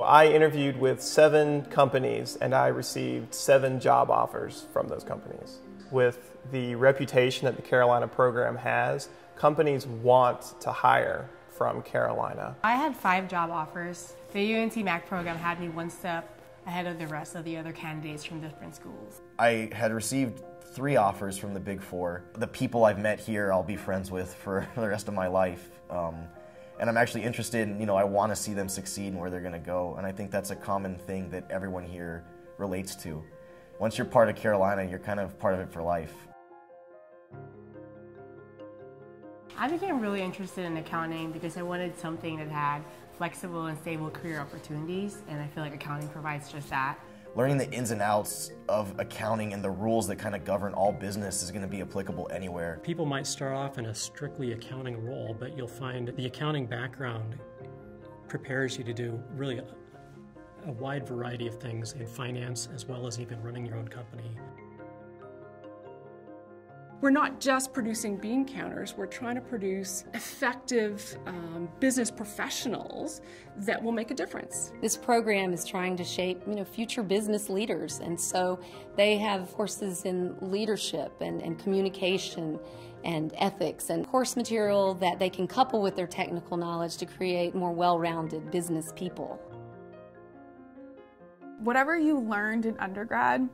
I interviewed with seven companies and I received seven job offers from those companies. With the reputation that the Carolina program has, companies want to hire from Carolina. I had five job offers. The UNC MAC program had me one step ahead of the rest of the other candidates from different schools. I had received three offers from the Big Four. The people I've met here, I'll be friends with for the rest of my life. Um, and I'm actually interested in, you know, I want to see them succeed and where they're going to go. And I think that's a common thing that everyone here relates to. Once you're part of Carolina, you're kind of part of it for life. I became really interested in accounting because I wanted something that had flexible and stable career opportunities, and I feel like accounting provides just that. Learning the ins and outs of accounting and the rules that kind of govern all business is going to be applicable anywhere. People might start off in a strictly accounting role, but you'll find the accounting background prepares you to do really a, wide variety of things in finance as well as even running your own company. We're not just producing bean counters, we're trying to produce effective um, business professionals that will make a difference. This program is trying to shape you know, future business leaders, and so they have courses in leadership and, and communication and ethics and course material that they can couple with their technical knowledge to create more well-rounded business people. Whatever you learned in undergrad,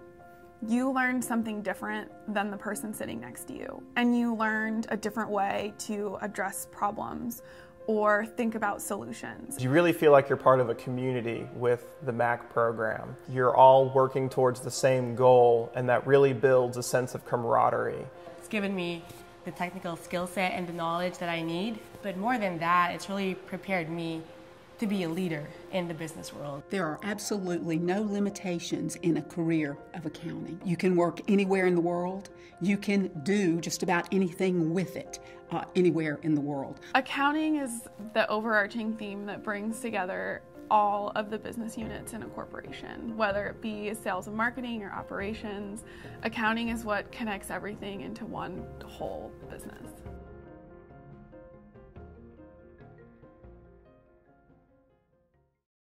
you learned something different than the person sitting next to you. And you learned a different way to address problems or think about solutions. You really feel like you're part of a community with the MAC program. You're all working towards the same goal, and that really builds a sense of camaraderie. It's given me the technical skill set and the knowledge that I need, but more than that, it's really prepared me to be a leader in the business world. There are absolutely no limitations in a career of accounting. You can work anywhere in the world. You can do just about anything with it uh, anywhere in the world. Accounting is the overarching theme that brings together all of the business units in a corporation, whether it be sales and marketing or operations. Accounting is what connects everything into one whole business.